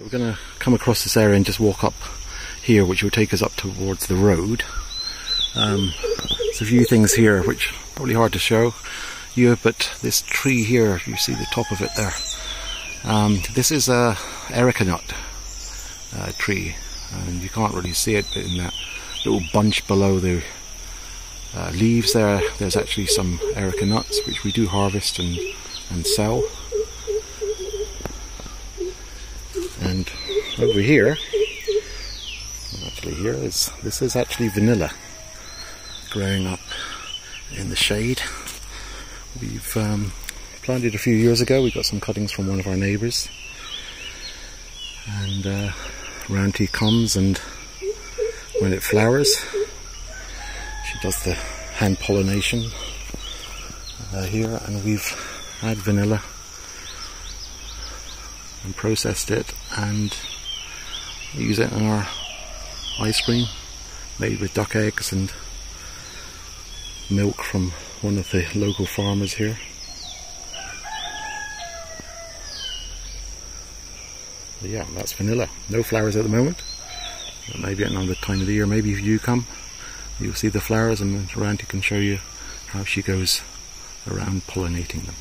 We're going to come across this area and just walk up here, which will take us up towards the road. Um, there's a few things here which probably hard to show you, but this tree here, you see the top of it there. Um, this is a areca nut uh, tree, and you can't really see it but in that little bunch below the uh, leaves there. There's actually some areca nuts which we do harvest and and sell. And over here, actually here is this is actually vanilla growing up in the shade. We've um, planted a few years ago. We got some cuttings from one of our neighbours, and uh, Ranti comes and when it flowers, she does the hand pollination uh, here, and we've had vanilla and processed it and use it in our ice cream made with duck eggs and milk from one of the local farmers here. But yeah, that's vanilla. No flowers at the moment. Maybe at another time of the year, maybe if you come, you'll see the flowers and Ranti can show you how she goes around pollinating them.